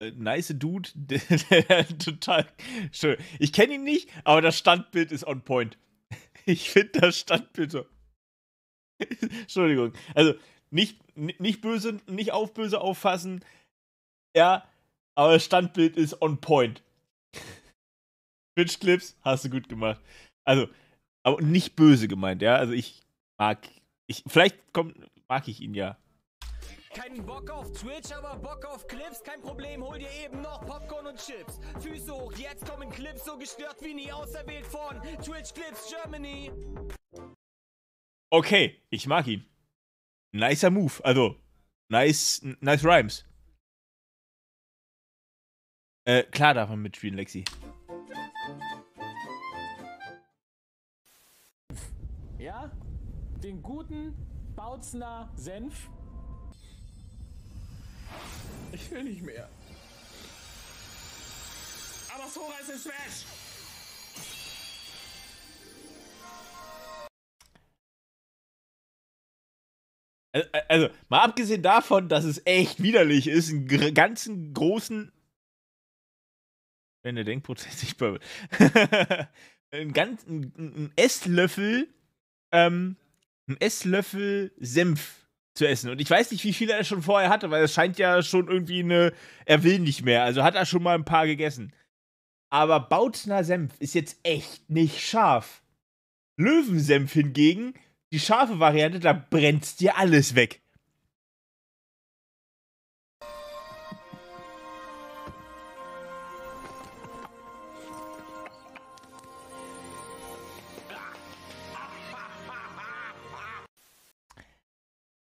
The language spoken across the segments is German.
äh, nice Dude, der, total schön. Ich kenne ihn nicht, aber das Standbild ist on point. Ich finde das Standbild so. Entschuldigung. Also nicht, nicht böse, nicht auf böse auffassen. Ja, aber das Standbild ist on point. Twitch Clips hast du gut gemacht. Also, aber nicht böse gemeint, ja. Also ich mag, ich vielleicht kommt, mag ich ihn ja. Keinen Bock auf Twitch, aber Bock auf Clips. Kein Problem, hol dir eben noch Popcorn und Chips. Füße hoch, jetzt kommen Clips so gestört wie nie auserwählt von Twitch Clips Germany. Okay, ich mag ihn. Nicer Move, also nice, nice Rhymes. Äh, klar darf man mitspielen, Lexi. Ja, den guten Bautzner Senf ich will nicht mehr. Aber Sora ist in Smash! Also, mal abgesehen davon, dass es echt widerlich ist, einen ganzen großen. Wenn der Denkprozess nicht bei. einen ganzen einen Esslöffel. Ähm, einen Esslöffel Senf zu essen. Und ich weiß nicht, wie viel er schon vorher hatte, weil es scheint ja schon irgendwie eine. Er will nicht mehr. Also hat er schon mal ein paar gegessen. Aber Bautzner Senf ist jetzt echt nicht scharf. Löwensenf hingegen, die scharfe Variante, da brennt dir alles weg.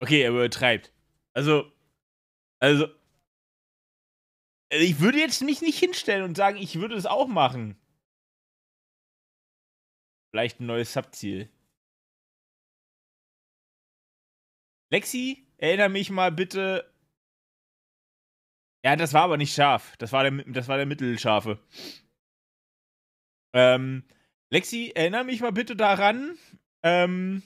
Okay, er übertreibt. Also, also, ich würde jetzt mich nicht hinstellen und sagen, ich würde es auch machen. Vielleicht ein neues Subziel. Lexi, erinnere mich mal bitte. Ja, das war aber nicht scharf. Das war der, das war der Mittelscharfe. Ähm, Lexi, erinnere mich mal bitte daran. Ähm,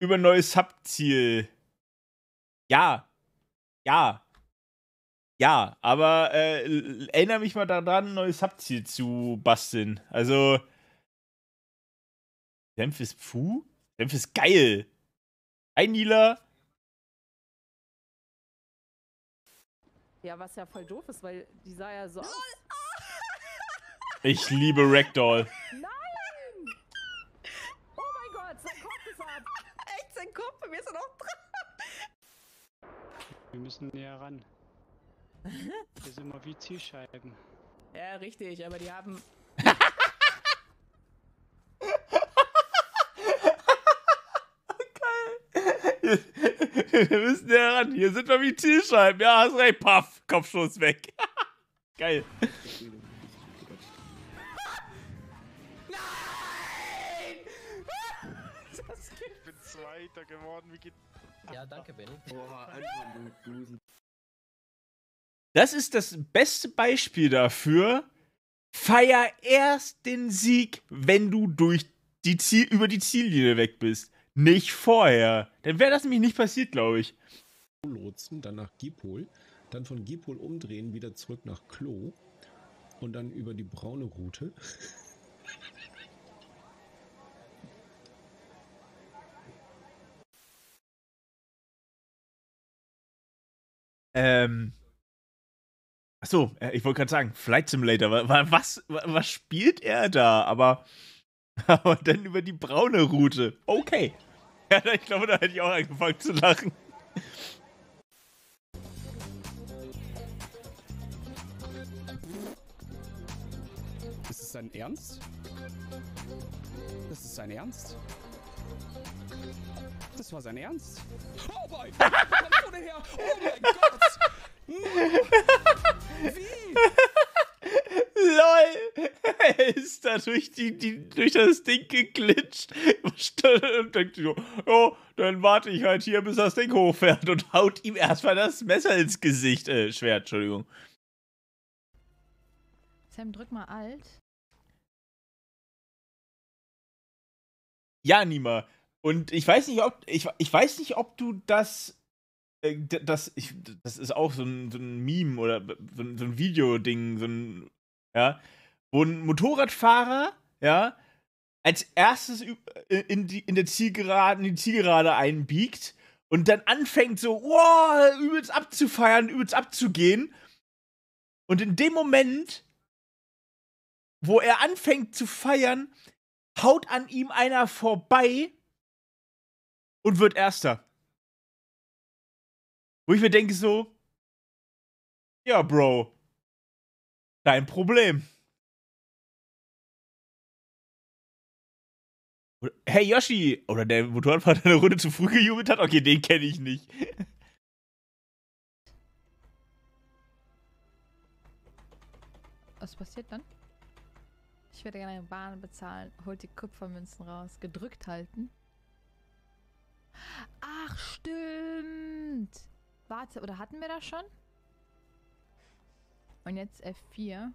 über ein neues Subziel. Ja. Ja. Ja, aber äh, erinnere mich mal daran, ein neues Subziel zu basteln. Also. Senf ist Pfuh? Senf ist geil. Ein Nila. Ja, was ja voll doof ist, weil die sah ja so aus. Ich liebe Ragdoll. Nein! Oh mein Gott, sein Kopf ist ab. Kopf, wir sind auch dran. Wir müssen näher ran. Wir sind immer wie Zielscheiben. Ja, richtig, aber die haben. wir müssen näher ran. Hier sind wir wie Zielscheiben. Ja, hast recht. Paff, Kopfschuss weg. Geil. Zweiter geworden. Wie geht. Ja, danke, Benny. Boah, Alter, du Dusel. Das ist das beste Beispiel dafür. Feier erst den Sieg, wenn du durch die Ziel über die Ziellinie weg bist. Nicht vorher. Dann wäre das nämlich nicht passiert, glaube ich. lotsen, dann nach Gipol, dann von Gipol umdrehen, wieder zurück nach Klo und dann über die braune Route. Ähm. Achso, äh, ich wollte gerade sagen, Flight Simulator. wa- wa- Was, wa- was spielt er da? Aber, aber dann über die braune Route. Okay. Ja, ich glaube, da hätte ich auch angefangen zu lachen. Ist es sein Ernst? Ist sein Ernst? Das war sein Ernst? Oh boy! Wo kommst du denn her? Oh mein Gott! Wie? LOL! Er ist da durch, die, die, durch das Ding geglitscht und denkt so, oh, dann warte ich halt hier, bis das Ding hochfährt und haut ihm erstmal das Messer ins Gesicht. Äh, Schwert, Entschuldigung. Sam, drück mal Alt. Ja, Nima. Und ich weiß nicht, ob ich, ich weiß nicht, ob du das äh, das, ich, das ist auch so ein, so ein Meme oder so ein, so ein Videoding, so ein, ja, wo ein Motorradfahrer, ja, als erstes äh, in, die, in der Zielgerade, in die Zielgerade einbiegt und dann anfängt so, wow, übelst abzufeiern, übelst abzugehen. Und in dem Moment, wo er anfängt zu feiern, haut an ihm einer vorbei und wird Erster. Wo ich mir denke so, ja, Bro, dein Problem. Hey Yoshi! Oder der Motorradfahrer, der eine Runde zu früh gejubelt hat? Okay, den kenne ich nicht. Was passiert dann? Ich würde gerne eine Bahn bezahlen. Holt die Kupfermünzen raus. Gedrückt halten. Ach, stimmt. Warte, oder hatten wir das schon? Und jetzt F4.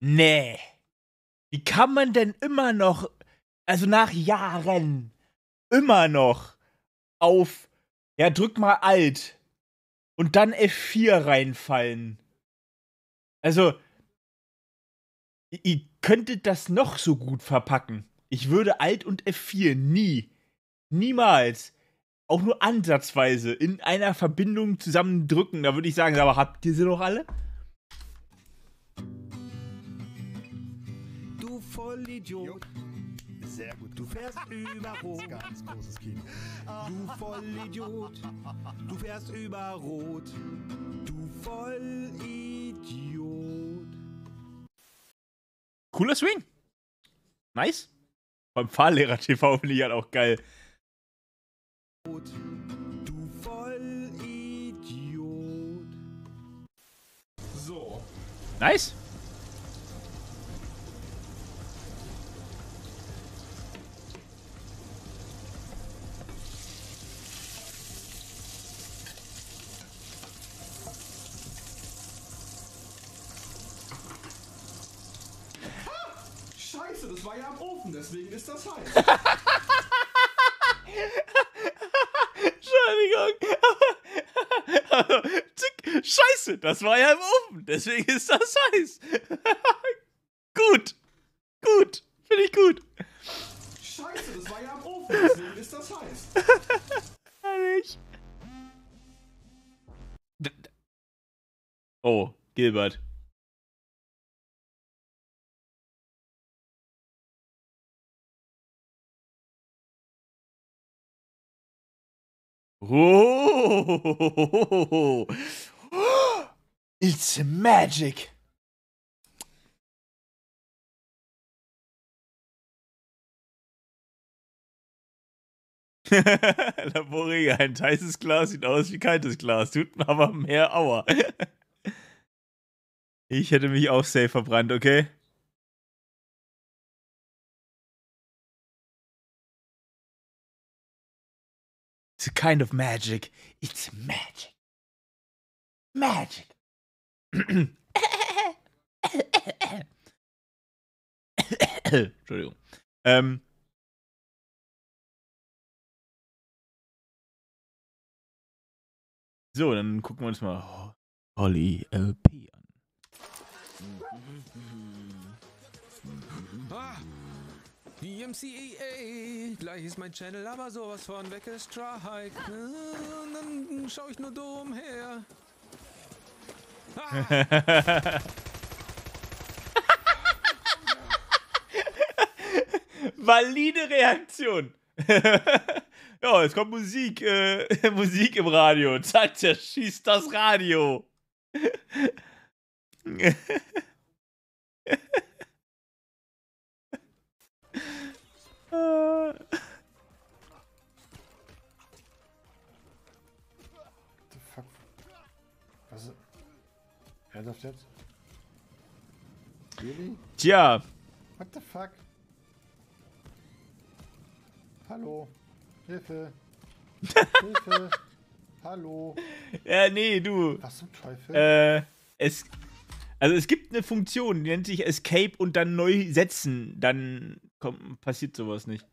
Nee. Wie kann man denn immer noch, also nach Jahren, immer noch auf, ja, drück mal Alt und dann F4 reinfallen? Also, ihr- könntet das noch so gut verpacken. Ich würde Alt und F4 nie, niemals, auch nur ansatzweise in einer Verbindung zusammen drücken. Da würde ich sagen, aber habt ihr sie doch alle? Du Vollidiot. Sehr gut. Du fährst über Rot. Ganz großes Kino. Du Vollidiot. Du fährst über Rot. Du Vollidiot. Cooler Swing. Nice. Beim Fahrlehrer TV finde ich halt auch geil. Du Vollidiot. So. Nice. Scheiße, das war ja am Ofen, deswegen ist das heiß. Entschuldigung. Also, Scheiße, das war ja im Ofen. Deswegen ist das heiß. gut. Gut. Finde ich gut. Scheiße, das war ja am Ofen, deswegen ist das heiß. Herrlich. Oh, Gilbert. Oh, it's magic. Laboriga, ein heißes Glas sieht aus wie kaltes Glas, tut aber mehr Aua. Ich hätte mich auch safe verbrannt, okay? It's a kind of magic. It's magic. Magic. Entschuldigung. Ähm. So, dann gucken wir uns mal Holly LP an. Ah, die MCAA, gleich ist mein Channel aber sowas von weggestrikt. Und dann schau ich nur dumm her. Ah, Valide Reaktion. ja, jetzt kommt Musik, äh, Musik im Radio. Zack, zerschießt das Radio. Ah. The fuck? Was läuft jetzt? Really? Tja, What the fuck? Hallo? Hilfe! Hilfe! Hallo. Ja, nee, du. Was zum Teufel? Äh, es. Also es gibt eine Funktion, die nennt sich Escape und dann neu setzen. Dann kommt, passiert sowas nicht.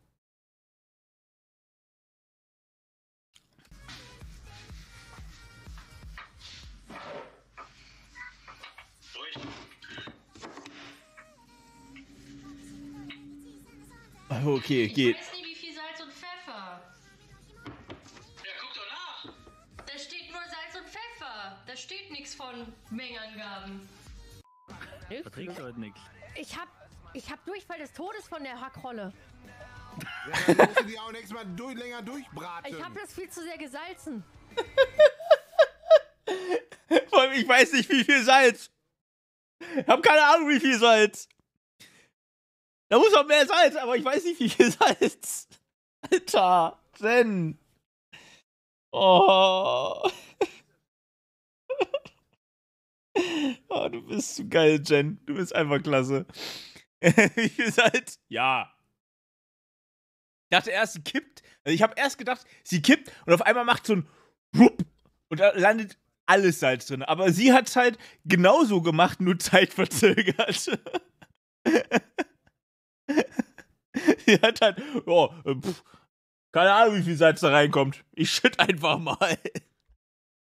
Ah, Okay, geht. Ich weiß nicht, wie viel Salz und Pfeffer. Ja, guck doch nach. Da steht nur Salz und Pfeffer. Da steht nichts von Mengenangaben. Verträgst du heute nichts. Ich hab, ich hab Durchfall des Todes von der Hackrolle. Ja, dann musst du die auch nächstes Mal durch, länger durchbraten. Ich hab das viel zu sehr gesalzen. Vor allem, ich weiß nicht, wie viel Salz. Ich hab keine Ahnung, wie viel Salz. Da muss auch mehr Salz, aber ich weiß nicht, wie viel Salz. Alter, Jen. Oh. oh. Du bist zu geil, Jen. Du bist einfach klasse. viel Salz? Ja. Ich dachte erst, sie kippt. Also ich habe erst gedacht, sie kippt und auf einmal macht so ein Rupp und da landet alles Salz drin. Aber sie hat es halt genauso gemacht, nur zeitverzögert. sie hat halt, oh, äh, pff, keine Ahnung, wie viel Salz da reinkommt. Ich schütt einfach mal.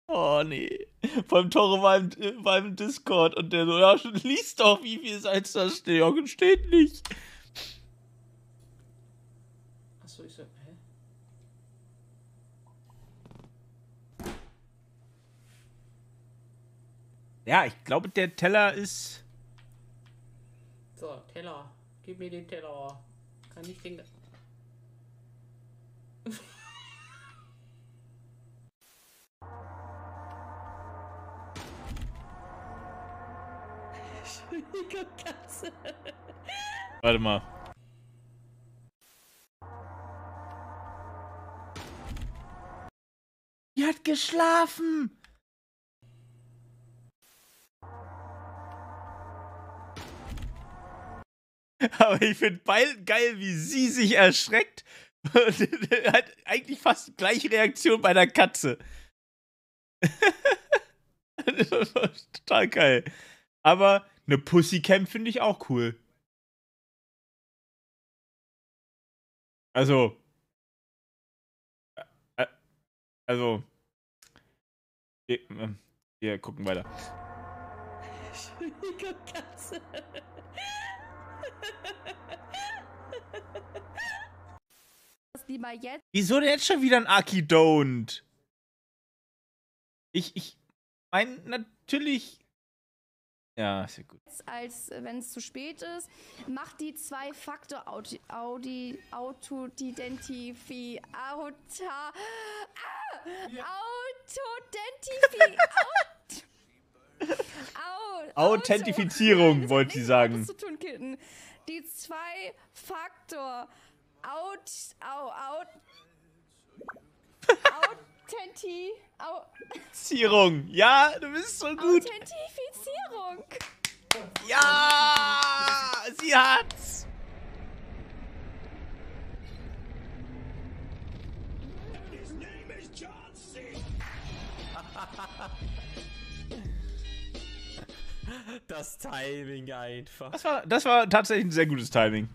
Oh nee. Vor allem Tore war im, war im Discord und der so, ja, liest doch, wie viel Salz da steht. Ja, steht nicht. Achso, ich so, hä? Ja, ich glaube, der Teller ist. So, Teller. Gib mir den Teller. Kann ich den. Entschuldigung, Katze. Warte mal. Die hat geschlafen. Aber ich finde geil, wie sie sich erschreckt. Und hat eigentlich fast die gleiche Reaktion bei der Katze. das war total geil. Aber eine Pussycam finde ich auch cool. Also. äh, Also. Wir, ähm, wir gucken weiter. Entschuldigung, Katze. Wieso denn jetzt schon wieder ein Aki Don't? Ich, ich meine natürlich. Ja, ist ja gut. als wenn es zu spät ist. Macht die zwei Faktor Audi Audi Autoidentifi Auta ah, Autoidentifi Au- Authentifizierung, wollte sie sagen. Zu tun, Kitten. Die zwei Faktor Out au, out Authenti au, Zierung. Ja, du bist so gut. Authentifizierung. Ja, sie hat's. Das Timing einfach. Das war, das war tatsächlich ein sehr gutes Timing.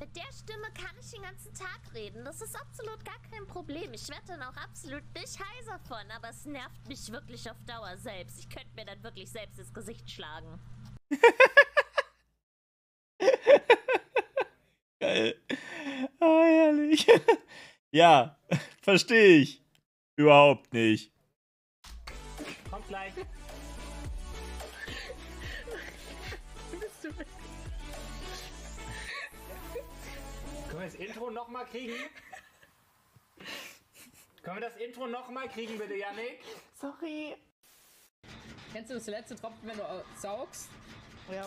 Mit der Stimme kann ich den ganzen Tag reden. Das ist absolut gar kein Problem. Ich werde dann auch absolut nicht heiser von, aber es nervt mich wirklich auf Dauer selbst. Ich könnte mir dann wirklich selbst ins Gesicht schlagen. Geil. Oh, herrlich. ja, verstehe ich. Überhaupt nicht. Kommt gleich. Das Intro nochmal kriegen? Können wir das Intro nochmal kriegen, bitte, Yannick? Sorry. Kennst du das letzte Tropfen, wenn du saugst? Ja.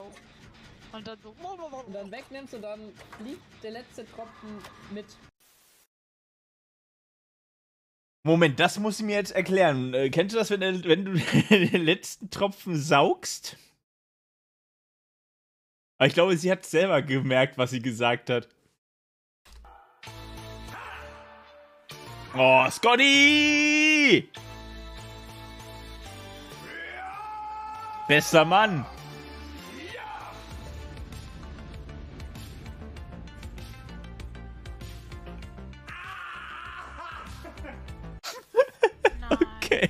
Und dann so. Und dann wegnimmst und dann fliegt der letzte Tropfen mit. Moment, das muss ich mir jetzt erklären. Äh, kennst du das, wenn, du- wenn du den letzten Tropfen saugst? Aber ich glaube, sie hat selber gemerkt, was sie gesagt hat. Oh, Scotty! Bester Mann! okay.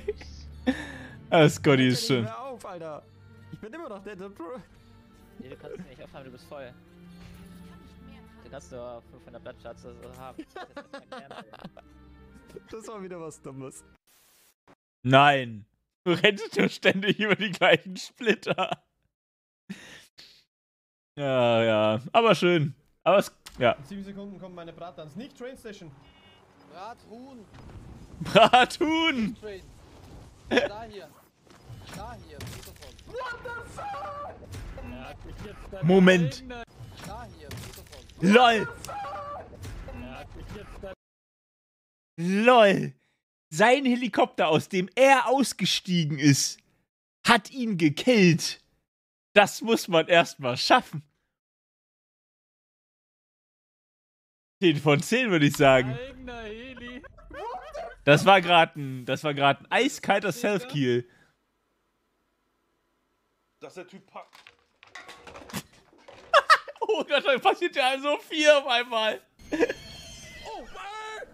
Ah, Scotty ist schön. Auf, Alter. Ich bin immer noch der Nee, du kannst nicht aufhaben, du bist voll. Du kannst nur 500 Blattschatz haben. Das ist mein Kern, war wieder was Dummes. Nein. Du rennst nur ständig über die gleichen Splitter. Ja, ja. Aber schön. Aber es. Ja. In 7 Sekunden kommen meine Bratans. Nicht Train Station. Brathuhn. Brathuhn! Train. Da hier. Da hier. What the fuck? Moment. Da hier. LOL! LOL! Sein Helikopter, aus dem er ausgestiegen ist, hat ihn gekillt. Das muss man erstmal schaffen. 10 von 10 würde ich sagen. Das war gerade ein, das war gerade ein eiskalter Self-Kill. Dass der Typ packt. oh Gott, da passiert ja so viel auf einmal. Oh,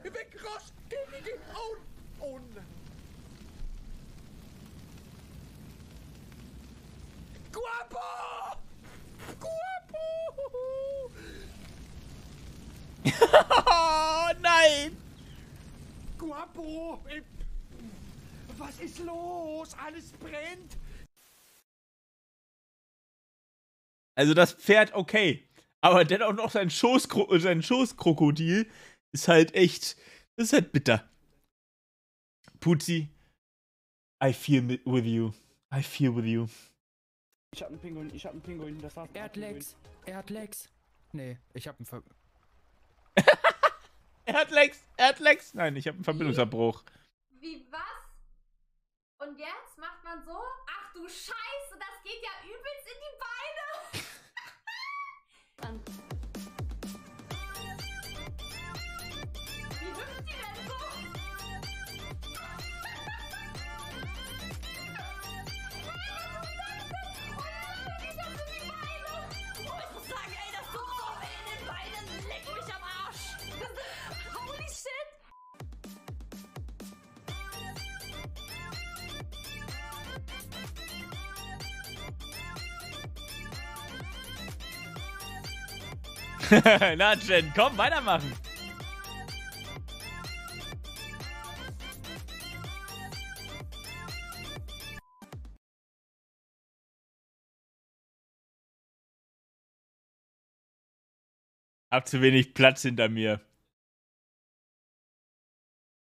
äh, weggerascht. Oh, oh. Guapo! Guapo! oh nein! Guapo! Was ist los? Alles brennt! Also das Pferd okay. Aber dennoch noch sein, Schoßkro sein Schoßkrokodil ist halt echt. Das ist halt bitter. Putzi, I feel with you. I feel with you. Ich hab einen Pinguin, ich hab einen Pinguin, das war's. Er hat Lex. Er hat Lex. Nee, ich hab einen Ver Er hat Lex, er hat Lex. Nein, ich habe einen Verbindungsabbruch. Wie was? Und jetzt macht man so? Ach du Scheiße, das geht ja übelst in die Beine. Na, Jen, komm, weitermachen. Hab zu wenig Platz hinter mir.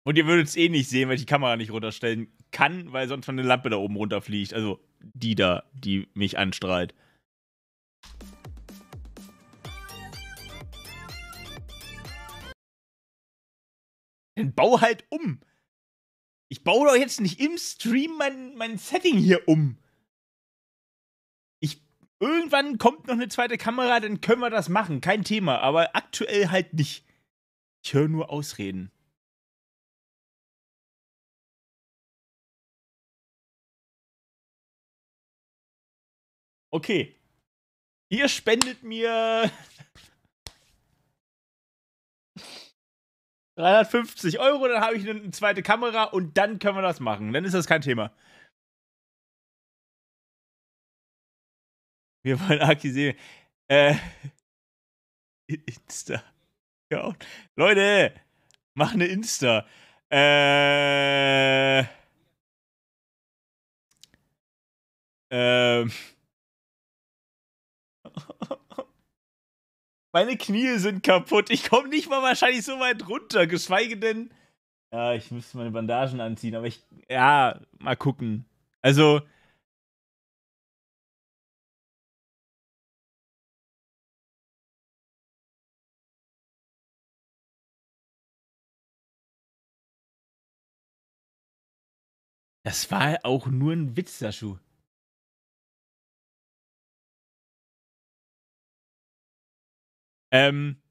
Und ihr würdet es eh nicht sehen, weil ich die Kamera nicht runterstellen kann, weil sonst von eine Lampe da oben runterfliegt. Also die da, die mich anstrahlt. Dann bau halt um. Ich baue doch jetzt nicht im Stream mein, mein Setting hier um. Ich, irgendwann kommt noch eine zweite Kamera, dann können wir das machen. Kein Thema. Aber aktuell halt nicht. Ich höre nur Ausreden. Okay. Ihr spendet mir 350 Euro, dann habe ich eine zweite Kamera und dann können wir das machen. Dann ist das kein Thema. Wir wollen Aki sehen. Äh. Insta. Ja. Leute, mach eine Insta. Äh. Ähm. Meine Knie sind kaputt. Ich komme nicht mal wahrscheinlich so weit runter, geschweige denn. Ja, ich müsste meine Bandagen anziehen, aber ich. Ja, mal gucken. Also. Das war auch nur ein Witz, der Schuh. Ähm,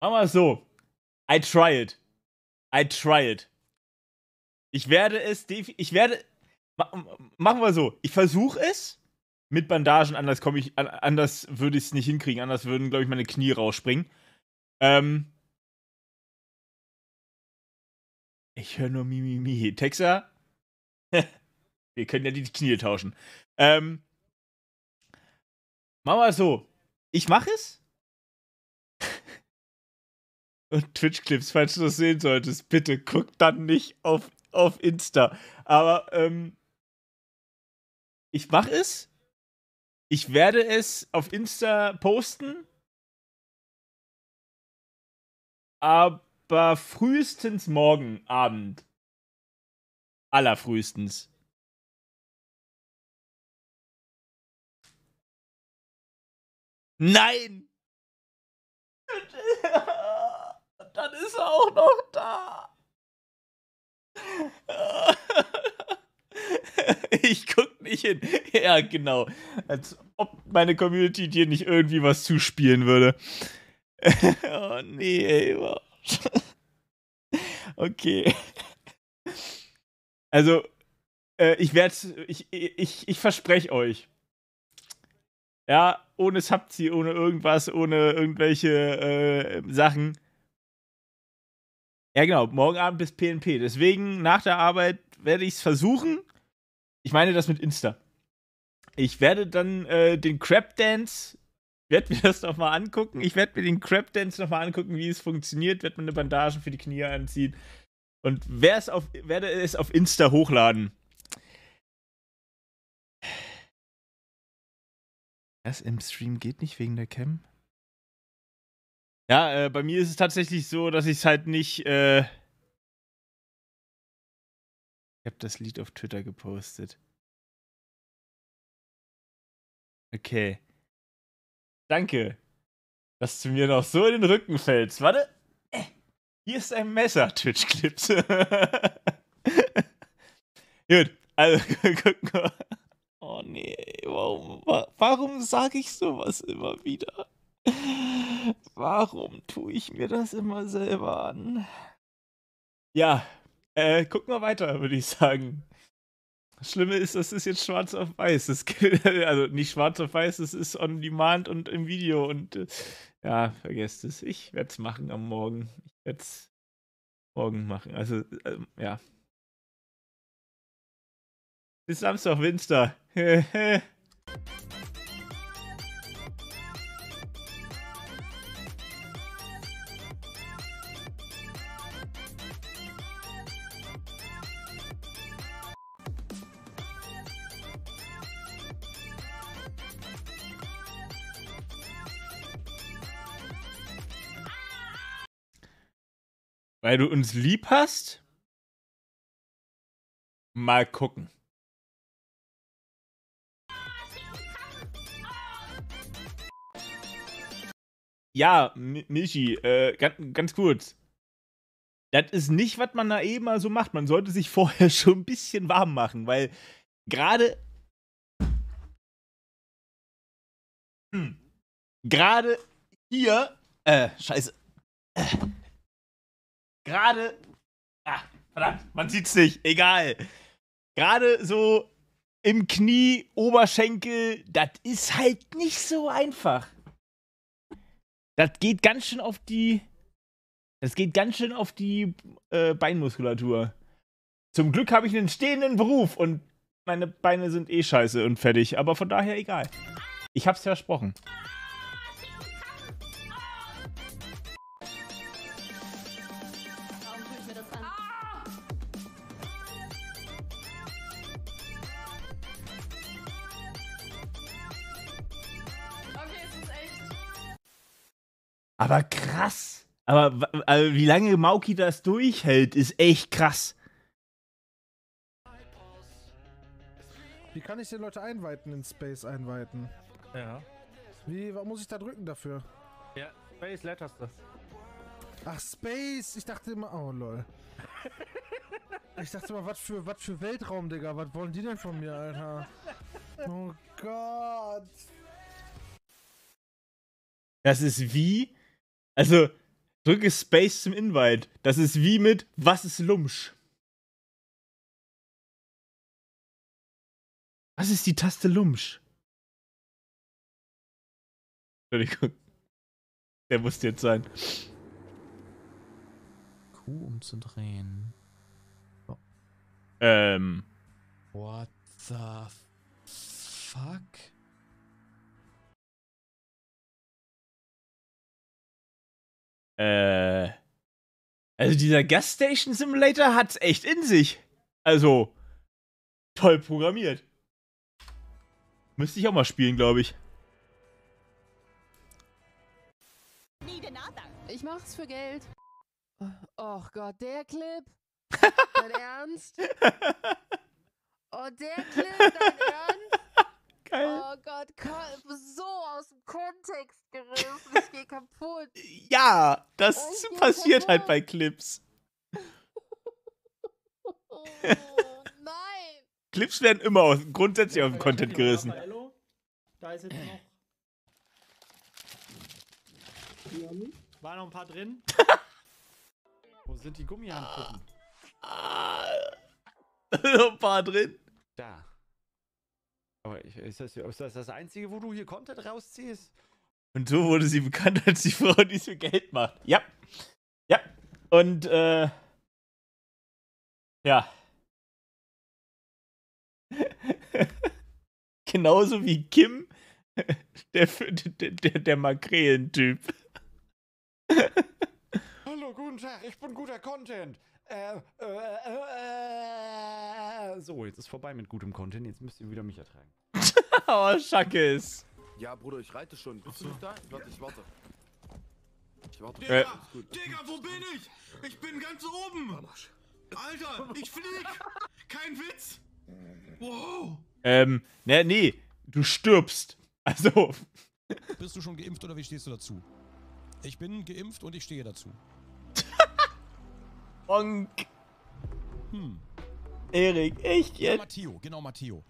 machen wir es so. I try it. I try it. Ich werde es, ich werde, ma machen wir so. Ich versuche es mit Bandagen, anders komme ich, an- anders würde ich es nicht hinkriegen, anders würden, glaube ich, meine Knie rausspringen. Ähm, ich höre nur Mimimi. Texa, wir können ja die Knie tauschen. Ähm, machen wir so. Ich mache es. Und Twitch-Clips, falls du das sehen solltest, bitte guck dann nicht auf, auf Insta. Aber ähm, ich mache es. Ich werde es auf Insta posten. Aber frühestens morgen Abend. Allerfrühestens. Nein! Dann ist er auch noch da. Ich guck nicht hin. Ja, genau. Als ob meine Community dir nicht irgendwie was zuspielen würde. Oh nee, ey. Okay. Also, äh, ich werde, ich, ich, ich verspreche euch. Ja, ohne Subzi, ohne irgendwas, ohne irgendwelche äh, Sachen. Ja, genau, morgen Abend bis PNP. Deswegen, nach der Arbeit werde ich es versuchen. Ich meine das mit Insta. Ich werde dann äh, den Crab Dance, werde mir das nochmal angucken. Ich werde mir den Crab Dance nochmal angucken, wie es funktioniert. Werde mir eine Bandage für die Knie anziehen. Und auf, werde es auf Insta hochladen. Das im Stream geht nicht wegen der Cam? Ja, äh, bei mir ist es tatsächlich so, dass ich es halt nicht. Äh ich habe das Lied auf Twitter gepostet. Okay. Danke, dass du mir noch so in den Rücken fällst. Warte. Hier ist ein Messer, Twitch-Clips. Gut, also guck mal. Oh nee, warum, wa- warum sage ich sowas immer wieder? Warum tue ich mir das immer selber an? Ja, äh, guck mal weiter, würde ich sagen. Das Schlimme ist, das ist jetzt schwarz auf weiß. Das, also nicht schwarz auf weiß, es ist on demand und im Video und äh, ja, vergesst es. Ich werde es machen am Morgen. Ich werde es morgen machen. Also, ähm, ja. Bis Samstag, Winster. Weil du uns lieb hast? Mal gucken. Ja, Mi- Michi, äh, ganz, ganz kurz. Das ist nicht, was man da eben mal so macht. Man sollte sich vorher schon ein bisschen warm machen, weil gerade. Hm. Gerade hier. Äh, scheiße. Äh, gerade. Ah, verdammt, man sieht's nicht. Egal. Gerade so im Knie, Oberschenkel, das ist halt nicht so einfach. Das geht ganz schön auf die. Das geht ganz schön auf die äh, Beinmuskulatur. Zum Glück habe ich einen stehenden Beruf und meine Beine sind eh scheiße und fertig. Aber von daher egal. Ich hab's versprochen. Aber krass. Aber wa- also wie lange Mauki das durchhält, ist echt krass. Wie kann ich die Leute einweiten in Space einweiten? Ja. Wie, was muss ich da drücken dafür? Ja, Space Leertaste. Ach, Space! Ich dachte immer, oh lol. Ich dachte immer, was für, was für Weltraum, Digga. Was wollen die denn von mir, Alter? Oh Gott. Das ist wie. Also, drücke Space zum Invite. Das ist wie mit Was ist Lumsch? Was ist die Taste Lumsch? Entschuldigung. Der musste jetzt sein. Q umzudrehen. Ähm. What the fuck? Äh. Also dieser Gas Station Simulator hat's echt in sich. Also. Toll programmiert. Müsste ich auch mal spielen, glaube ich. Ich mach's für Geld. Oh Gott, der Clip. Dein Ernst? Oh, der Clip, dein Ernst? Geil. Oh Gott, so aus dem Kontext gerissen. Ich geh kaputt. Ja, das geh passiert halt kaputt. bei Clips. Oh, nein. Clips werden immer aus, grundsätzlich aus dem Content gerissen. Da ist jetzt noch. War noch ein paar drin. Wo sind die Gummihandpuppen? Noch ein paar drin. Da. Aber ich, ist, das, ist das das Einzige, wo du hier Content rausziehst? Und so wurde sie bekannt als die Frau, die für Geld macht. Ja. Ja. Und, äh. Ja. Genauso wie Kim, der, der, der, der Makrelentyp. Hallo, guten Tag, ich bin guter Content. Äh, äh, äh, äh. So, jetzt ist vorbei mit gutem Content, jetzt müsst ihr wieder mich ertragen. oh, Schackes. Ja, Bruder, ich reite schon. Bist du nicht da? Warte, ich warte. Ich warte. Äh. Alles gut. Digga, wo bin ich? Ich bin ganz oben. Alter, ich flieg. Kein Witz. Wow. Ähm, ne, nee, du stirbst. Also, Bist du schon geimpft oder wie stehst du dazu? Ich bin geimpft und ich stehe dazu. Bonk. Hm. Erik, echt Ja, jetzt? Matteo, genau, Matteo.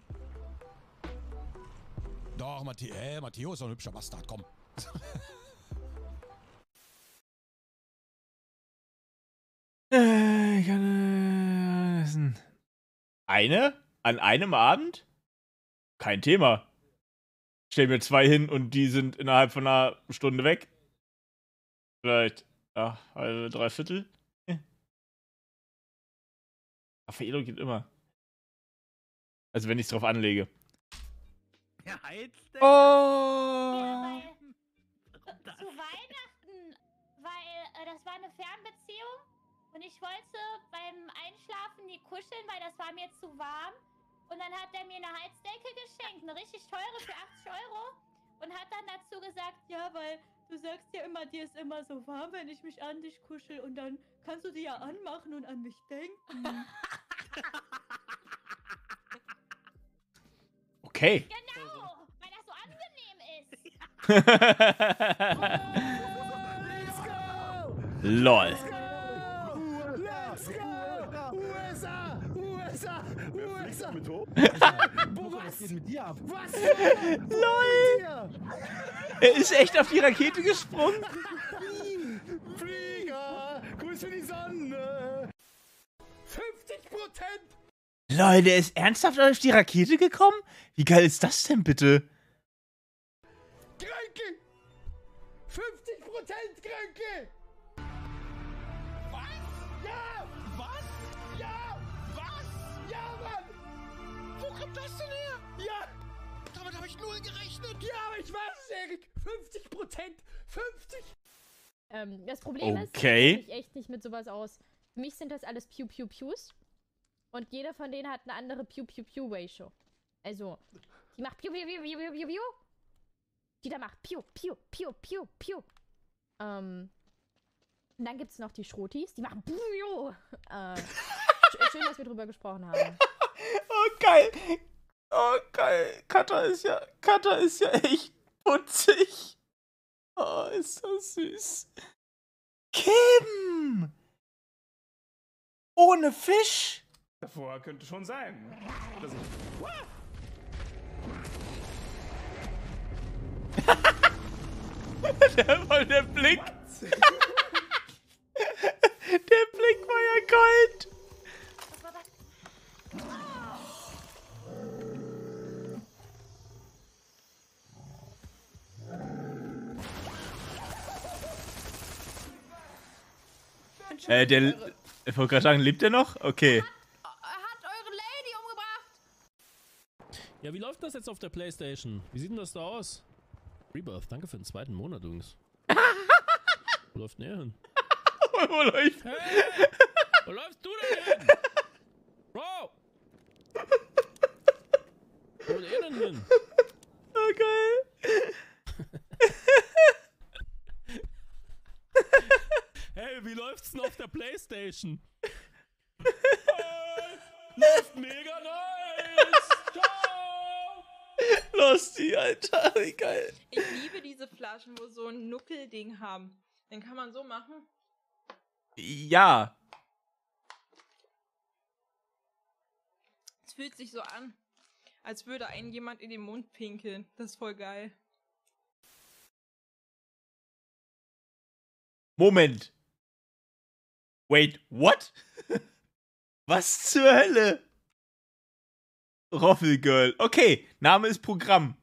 Doch, Matteo, äh, Matteo ist doch ein hübscher Bastard, komm. Äh, ich kann äh, essen. Eine? An einem Abend? Kein Thema. Stell mir zwei hin und die sind innerhalb von einer Stunde weg. Vielleicht, ja, halbe, dreiviertel. Eh. Raffaello geht immer. Also wenn ich es drauf anlege. Oh! Zu Weihnachten, weil äh, das war eine Fernbeziehung und ich wollte beim Einschlafen nie kuscheln, weil das war mir zu warm. Und dann hat er mir eine Heizdecke geschenkt, eine richtig teure für 80 Euro. Und hat dann dazu gesagt, ja, weil du sagst ja immer, dir ist immer so warm, wenn ich mich an dich kuschel. Und dann kannst du die ja anmachen und an mich denken. Okay. Genau, weil das so angenehm ist. LOL. Was? geht mit dir ab? Was? LOL! Er ist echt auf die Rakete gesprungen. Flieger! Grüß für die Sonne! 50 Prozent! Der ist ernsthaft auf die Rakete gekommen? Wie geil ist das denn bitte? Krönke! 50 Prozent Krönke! Was? Ja! Was? Ja! Was? Ja, Mann! Wo kommt das denn her? Ja! Damit habe ich null gerechnet! Ja, aber ich weiß es, Erik! 50 Prozent! 50! Ähm, das Problem ist, Okay. ich kenne mich echt nicht mit sowas aus. Für mich sind das alles Pew Pew Pews. Und jeder von denen hat eine andere Pew Pew Pew Ratio. Also, die macht Pew. Die da macht Pew. Ähm, und dann gibt es noch die Schrotis, die machen Pew. Äh, sch- schön, dass wir drüber gesprochen haben. Oh, geil. Oh, geil. Kata ist ja, Kata ist ja echt putzig. Oh, ist das süß. Kim! Ohne Fisch? Davor könnte schon sein. Dass ich. der, war der Blick. der Blick war ja gold. Äh, der. Ich wollte gerade sagen, lebt er noch? Okay. Ja, wie läuft das jetzt auf der Playstation? Wie sieht denn das da aus? Rebirth, danke für den zweiten Monat, Jungs. Wo läuft denn er hin? Wo läuft? Hey! Wo läufst du denn hin? Bro! Wo ist er denn hin? Oh, geil. Hey, wie läuft's denn auf der Playstation? Läuft mega nice! Losti, Alter, wie geil. Ich liebe diese Flaschen, wo so ein Nuckelding haben. Dann kann man so machen. Ja. Es fühlt sich so an, als würde einen jemand in den Mund pinkeln. Das ist voll geil. Moment. Wait, what? Was zur Hölle? Roffelgirl. Okay, Name ist Programm.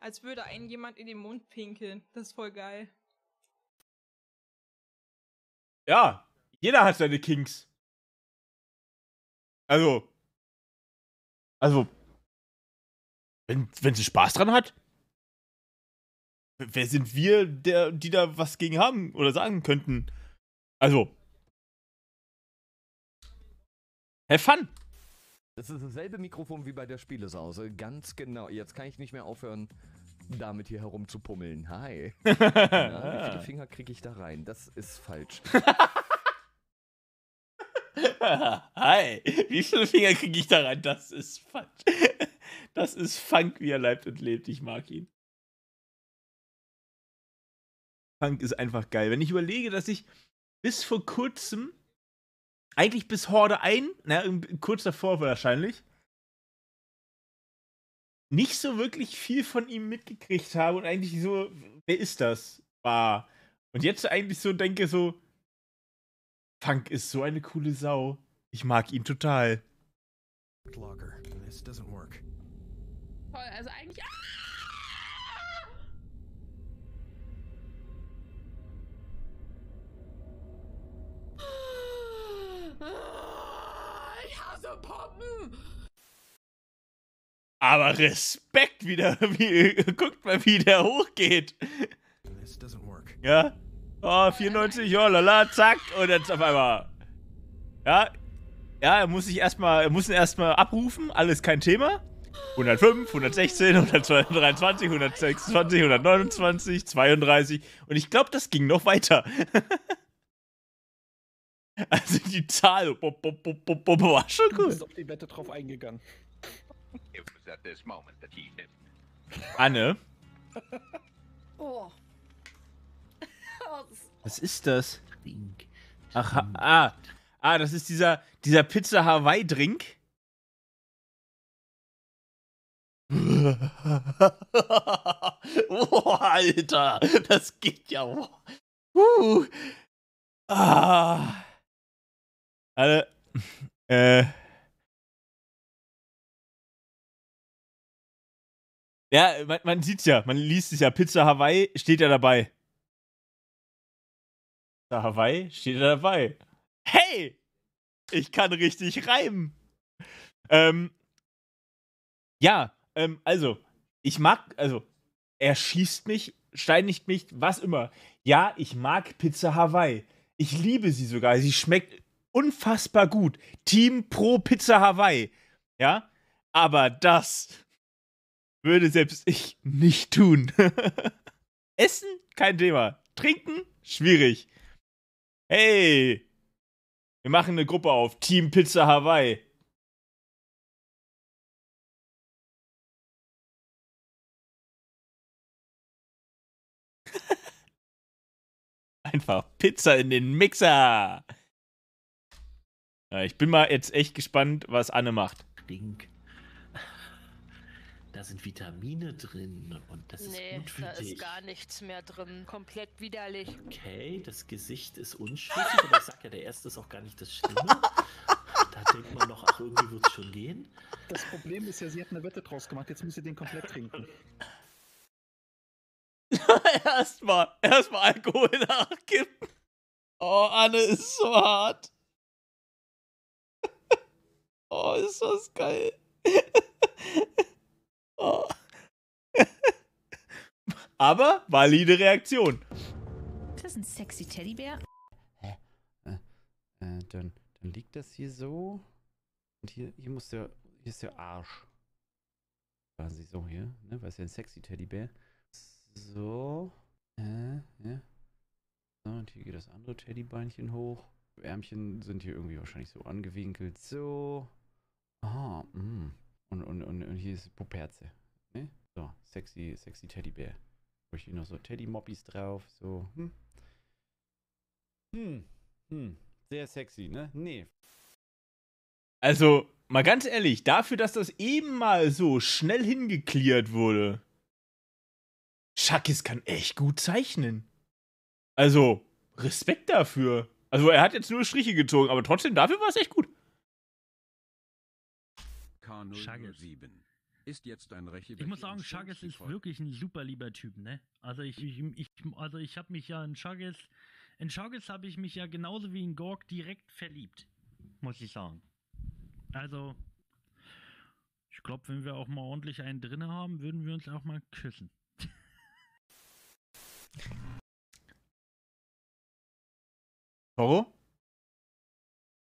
Als würde einen jemand in den Mund pinkeln. Das ist voll geil. Ja, jeder hat seine Kings. Also. Also. Wenn, wenn sie Spaß dran hat. Wer sind wir, der, die da was gegen haben oder sagen könnten? Also. Have fun! Das ist dasselbe Mikrofon wie bei der Spielesause. Ganz genau. Jetzt kann ich nicht mehr aufhören, damit hier herumzupummeln. Hi. Na, wie viele Finger kriege ich da rein? Das ist falsch. Hi, wie viele Finger kriege ich da rein? Das ist falsch. Das ist Funk, wie er leibt und lebt. Ich mag ihn. Funk ist einfach geil. Wenn ich überlege, dass ich bis vor kurzem, eigentlich bis Horde ein, na, kurz davor wahrscheinlich, nicht so wirklich viel von ihm mitgekriegt habe und eigentlich so, wer ist das? War. Und jetzt eigentlich so denke so, Funk ist so eine coole Sau. Ich mag ihn total. Logger. This doesn't work. Toll, also eigentlich. Ah! Puppen! Aber Respekt wieder, wie, guckt mal, wie der hochgeht. This doesn't work. Ja. Oh, 94, ja, lala, zack. Und jetzt auf einmal. Ja. Ja, er muss sich erstmal, er muss ihn erstmal abrufen, alles kein Thema. 105, 116, 123, 126, 129, 32. Und ich glaube, das ging noch weiter. also die Zahl bop, bop, bop, war schon Du cool. bist auf die Wette drauf eingegangen. It was at this moment that he knew. Anne, Oh. oh was ist das? Ach, ah, ah, das ist dieser, dieser Pizza Hawaii Drink. Boah, Alter, das geht ja. Uh. Ah. Alle, äh. Ja, man, man sieht's ja, man liest es ja, Pizza Hawaii steht ja dabei. Pizza Hawaii steht ja dabei. Hey! Ich kann richtig reimen. Ähm, ja, ähm, also, ich mag, also, er schießt mich, steinigt mich, was immer. Ja, ich mag Pizza Hawaii. Ich liebe sie sogar. Sie schmeckt unfassbar gut. Team pro Pizza Hawaii. Ja, aber das würde selbst ich nicht tun. Essen, kein Thema. Trinken, schwierig. Hey, wir machen eine Gruppe auf. Team Pizza Hawaii. Einfach Pizza in den Mixer. Ja, ich bin mal jetzt echt gespannt, was Anne macht. Ding. Da sind Vitamine drin und das ist Nee, gut für da dich. ist gar nichts mehr drin. Komplett widerlich. Okay, das Gesicht ist unschlüssig, aber ich sag ja, der erste ist auch gar nicht das Schlimme. Da denkt man noch, ach, irgendwie wird es schon gehen. Das Problem ist ja, sie hat eine Wette draus gemacht, jetzt muss sie den komplett trinken. erstmal, erstmal Alkohol nachkippen. Oh, Anne ist so hart. Oh, ist das geil. Oh. Aber valide Reaktion. Ist das ein sexy Teddybär? Äh, dann, dann liegt das hier so. Und hier, hier muss der, hier ist der Arsch. Quasi so hier, ne? Weil es ja ein sexy Teddybär. So. Äh, ja. So, und hier geht das andere Teddybeinchen hoch. Ärmchen sind hier irgendwie wahrscheinlich so angewinkelt. So. Ah, mh. Und, und, und, und hier ist Puperze. Ne? So, sexy, sexy Teddybär. Wo ich hier noch so Teddy-Moppis drauf. So, hm. Hm, hm. Sehr sexy, ne? Nee. Also, mal ganz ehrlich, dafür, dass das eben mal so schnell hingeklärt wurde. Shakis kann echt gut zeichnen. Also, Respekt dafür. Also, er hat jetzt nur Striche gezogen, aber trotzdem, dafür war es echt gut. K007 ist jetzt ein Reche Ich muss sagen, Chagas ist wirklich ein super lieber Typ, ne? Also ich, ich, ich also ich habe mich ja in Chagas, in Chagas habe ich mich ja genauso wie in Gorg direkt verliebt, muss ich sagen. Also, ich glaube, wenn wir auch mal ordentlich einen drinne haben, würden wir uns auch mal küssen. Toro?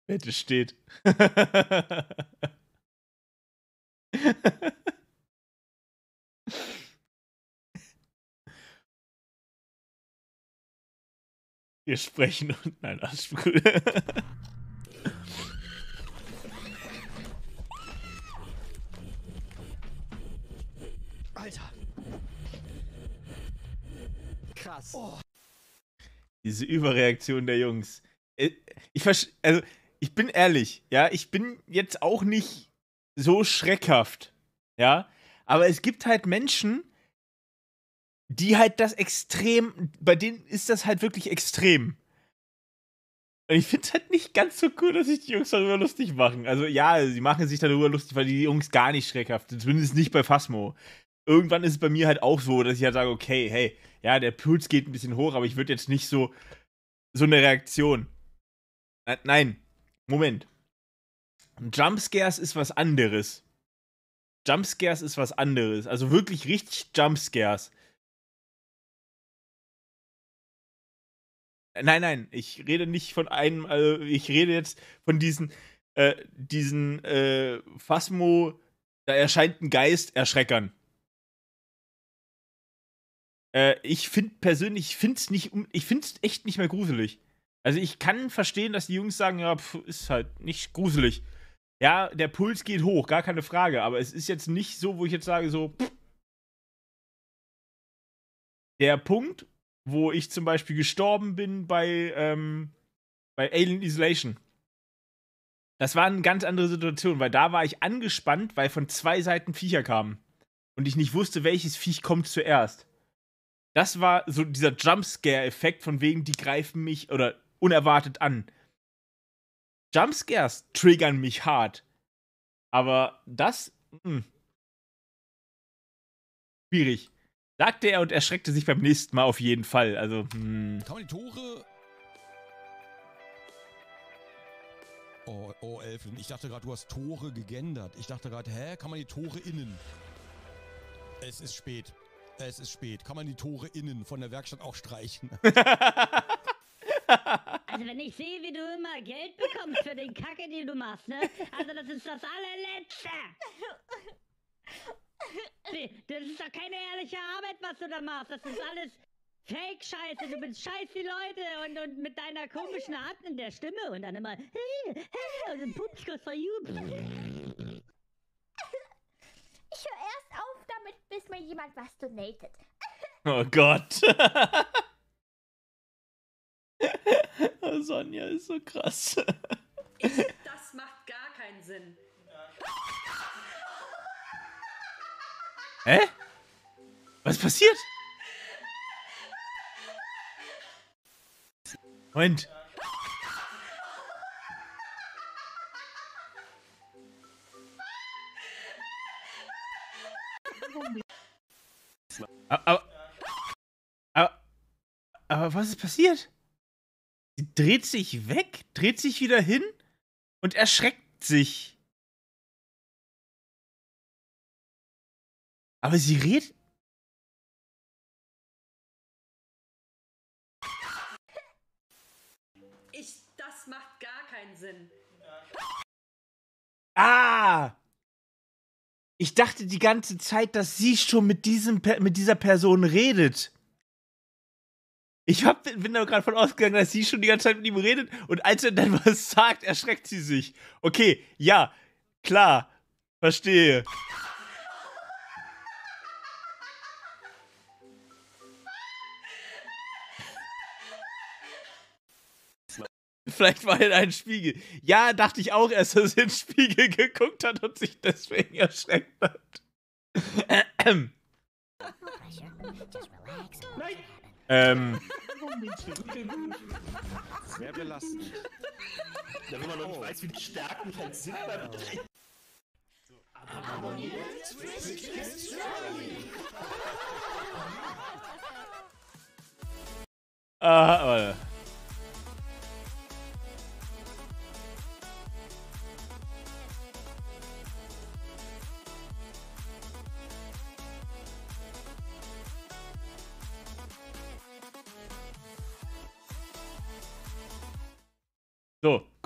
Bitte steht. Wir sprechen und nein, alles gut. Alter. Krass. Oh. Diese Überreaktion der Jungs. Äh, Ich versch also ich bin ehrlich, ja, ich bin jetzt auch nicht so schreckhaft, ja, aber es gibt halt Menschen, die halt das extrem, bei denen ist das halt wirklich extrem. Und ich finde es halt nicht ganz so cool, dass sich die Jungs darüber lustig machen. Also ja, sie machen sich darüber lustig, weil die Jungs gar nicht schreckhaft sind. Zumindest nicht bei Phasmo. Irgendwann ist es bei mir halt auch so, dass ich halt sage, okay, hey, ja, der Puls geht ein bisschen hoch, aber ich würde jetzt nicht so, so eine Reaktion. Nein, nein, Moment. Jumpscares ist was anderes. Jumpscares ist was anderes. Also wirklich richtig Jumpscares. Nein, nein, ich rede nicht von einem, also ich rede jetzt von diesen, äh, diesen, äh, Phasmo, da erscheint ein Geist, Erschreckern. Äh, ich finde persönlich, ich finde es nicht, ich finde es echt nicht mehr gruselig. Also ich kann verstehen, dass die Jungs sagen, ja, pf, ist halt nicht gruselig. Ja, der Puls geht hoch, gar keine Frage, aber es ist jetzt nicht so, wo ich jetzt sage, so. Der Punkt, wo ich zum Beispiel gestorben bin bei, ähm, bei Alien Isolation. Das war eine ganz andere Situation, weil da war ich angespannt, weil von zwei Seiten Viecher kamen. Und ich nicht wusste, welches Viech kommt zuerst. Das war so dieser Jumpscare-Effekt, von wegen, die greifen mich oder unerwartet an. Jumpscares triggern mich hart. Aber das. Mh. Schwierig. Sagte er und erschreckte sich beim nächsten Mal auf jeden Fall. Also, hm. Kann man die Tore. Oh, oh, Elfin, ich dachte gerade, du hast Tore gegendert. Ich dachte gerade, hä, kann man die Tore innen? Es ist spät. Es ist spät. Kann man die Tore innen von der Werkstatt auch streichen? Also wenn ich sehe, wie du immer Geld bekommst für den Kacke, den du machst, ne? Also das ist das allerletzte. Nee, Das ist doch keine ehrliche Arbeit, was du da machst. Das ist alles Fake-Scheiße. Du bist scheiß die Leute und, und mit deiner komischen Art in der Stimme und dann immer und ein Pupskuss for you. Ich höre erst auf damit, bis mir jemand was donatet. Oh Gott. Sonja ist so krass. Das macht gar keinen Sinn. Hä? Was passiert? Moment. Aber, aber, aber, aber was ist passiert? Sie dreht sich weg, dreht sich wieder hin und erschreckt sich. Aber sie redet. Ich, das macht gar keinen Sinn. Ah! Ich dachte die ganze Zeit, dass sie schon mit, diesem, mit dieser Person redet. Ich hab, bin da gerade von ausgegangen, dass sie schon die ganze Zeit mit ihm redet und als er dann was sagt, erschreckt sie sich. Okay, ja, klar, verstehe. Vielleicht war er in einem Spiegel. Ja, dachte ich auch erst, dass er in den Spiegel geguckt hat und sich deswegen erschreckt hat. Nein! Ähm, Sehr belastend. Wenn man noch nicht weiß, wie die Stärken halt sind beim Drehen. ah, warte.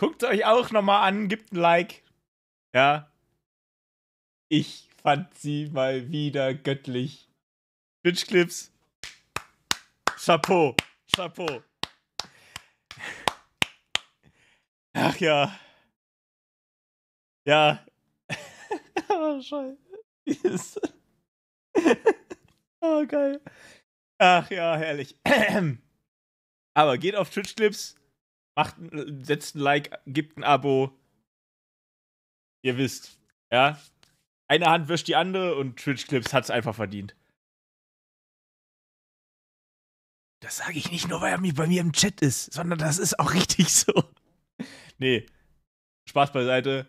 Guckt euch auch nochmal an, gebt ein Like. Ja. Ich fand sie mal wieder göttlich. Twitch-Clips. Chapeau. Chapeau. Ach ja. Ja. oh, scheiße. Dieses- oh, geil. Ach ja, herrlich. Aber geht auf Twitch-Clips, macht, ein- setzt ein Like, gibt ein Abo. Ihr wisst, ja. Eine Hand wäscht die andere und Twitch-Clips hat's einfach verdient. Das sage ich nicht nur, weil er bei mir im Chat ist, sondern das ist auch richtig so. Nee. Spaß beiseite.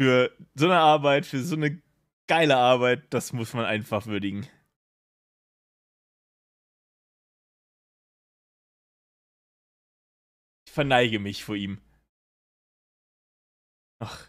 Für so eine Arbeit, für so eine geile Arbeit, das muss man einfach würdigen. Verneige mich vor ihm. Ach.